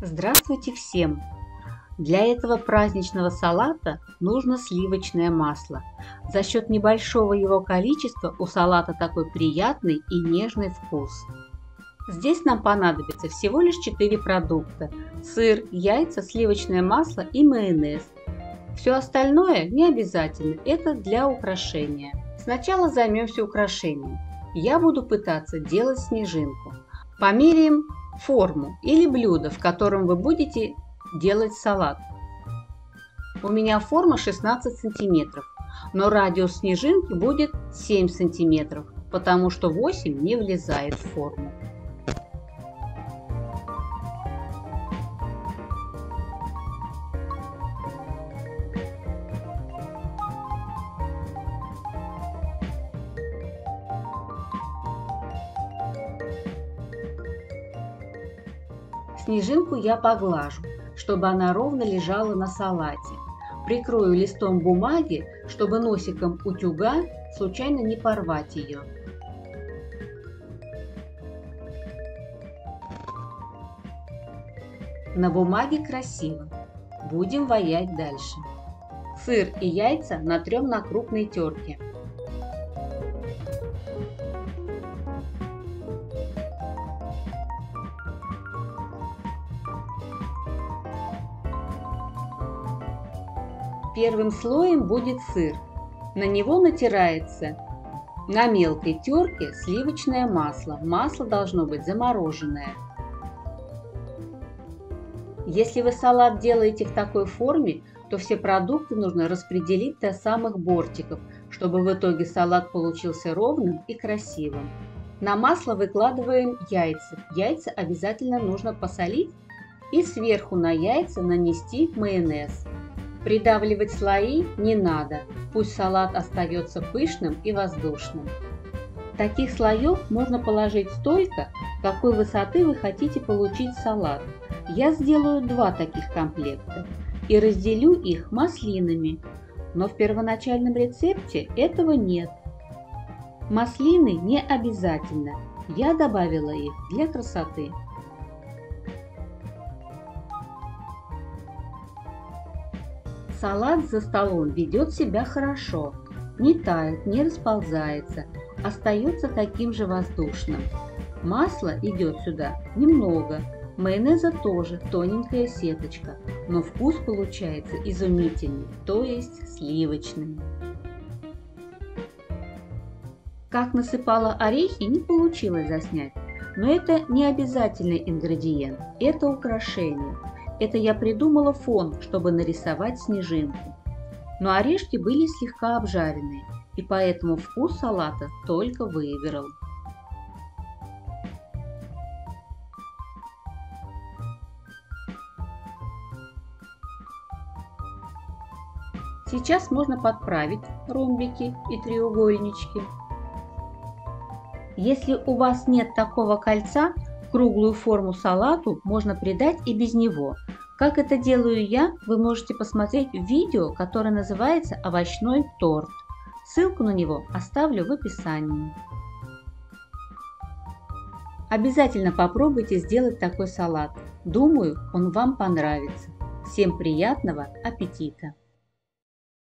Здравствуйте всем! Для этого праздничного салата нужно сливочное масло. За счет небольшого его количества у салата такой приятный и нежный вкус. Здесь нам понадобится всего лишь 4 продукта. Сыр, яйца, сливочное масло и майонез. Все остальное не обязательно, это для украшения. Сначала займемся украшением. Я буду пытаться делать снежинку. Померяем форму или блюдо, в котором вы будете делать салат. У меня форма 16 сантиметров, но радиус снежинки будет 7 сантиметров, потому что 8 не влезает в форму. Снежинку я поглажу, чтобы она ровно лежала на салате. Прикрою листом бумаги, чтобы носиком утюга случайно не порвать ее. На бумаге красиво. Будем ваять дальше. Сыр и яйца натрем на крупной терке. Первым слоем будет сыр. На него натирается на мелкой терке сливочное масло. Масло должно быть замороженное. Если вы салат делаете в такой форме, то все продукты нужно распределить до самых бортиков, чтобы в итоге салат получился ровным и красивым. На масло выкладываем яйца. Яйца обязательно нужно посолить и сверху на яйца нанести майонез. Придавливать слои не надо, пусть салат остается пышным и воздушным. Таких слоев можно положить столько, какой высоты вы хотите получить салат. Я сделаю два таких комплекта и разделю их маслинами, но в первоначальном рецепте этого нет. Маслины не обязательно, я добавила их для красоты. Салат за столом ведет себя хорошо, не тает, не расползается, остается таким же воздушным. Масла идет сюда немного, майонеза тоже тоненькая сеточка, но вкус получается изумительный, то есть сливочный. Как насыпала орехи, не получилось заснять, но это не обязательный ингредиент, это украшение – это я придумала фон, чтобы нарисовать снежинку. Но орешки были слегка обжаренные, и поэтому вкус салата только выиграл. Сейчас можно подправить ромбики и треугольнички. Если у вас нет такого кольца, Круглую форму салату можно придать и без него. Как это делаю я, вы можете посмотреть видео, которое называется «Овощной торт». Ссылку на него оставлю в описании. Обязательно попробуйте сделать такой салат. Думаю, он вам понравится. Всем приятного аппетита!